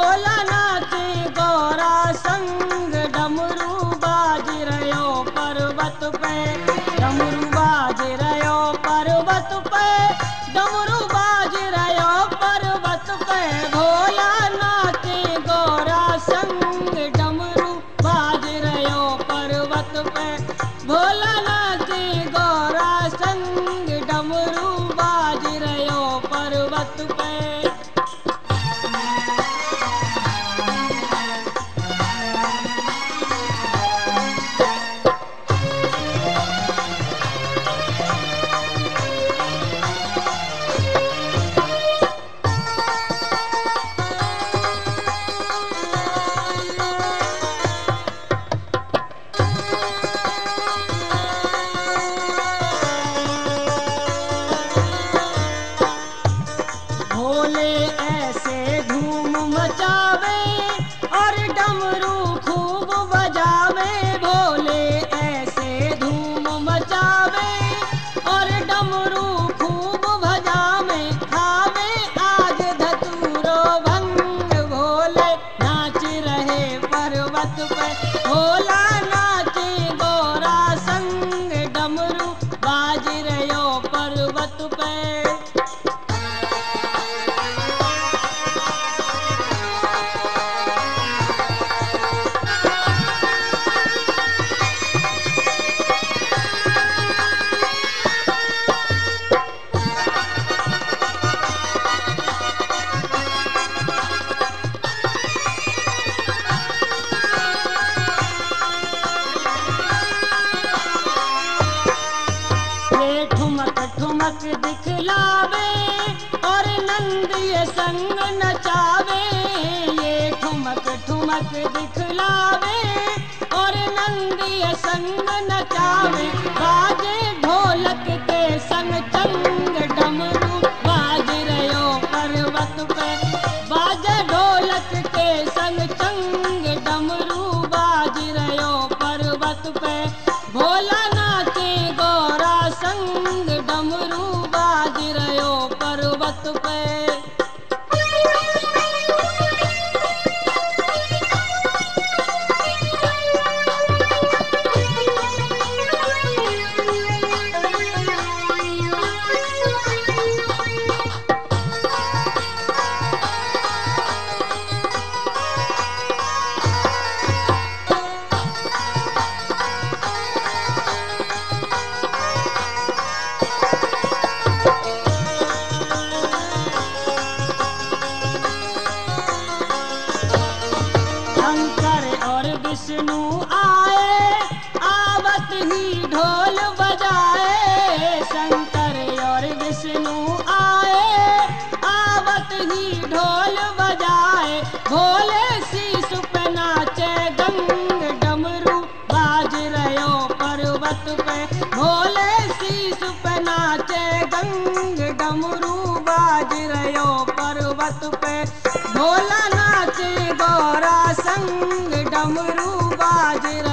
भोलानाथ गौरा संग डमरू बाज रहो पर्वत पे। डमरू बाज रहो पर्वत पे। डमरू बाज रहो पर्वत पे। भोलानाथ गौरा संग डमरू बाज रहो पर्वत पे। भोलानाथ गौरा संग डमरू बाज रहो पर्वत पे। और डमरू खूब बजावे भोले ऐसे धूम मचावे। और डमरू खूब बजावे, खावे आग धतूरो भंग भोले नाच रहे पर्वत पे भोला नाचे गोरा संग, डमरू बाज रहे पर्वत पे ठुमक दिखलावे और नंद ये संग नचावे। ये ठुमक ठुमक दिखलावे और नंद ये संग नचावे। बाजे ढोलक के संग चंग डमरू बाज रयो पर्वत पे बाजे ढोलक के संग चंग डमरू बाज रयो पर्वत पे विष्णु आए, आवत ही ढोल बजाए। शंकर और विष्णु आए, आवत ही ढोल बजाए। भोले सी पे नाचे गंग डमरू बाज रयो पर्वत पे। भोले सी पे नाचे गंग डमरू बाज रयो पर्वत पे। भोला नाचे गौरा संग डमरू बाज रयो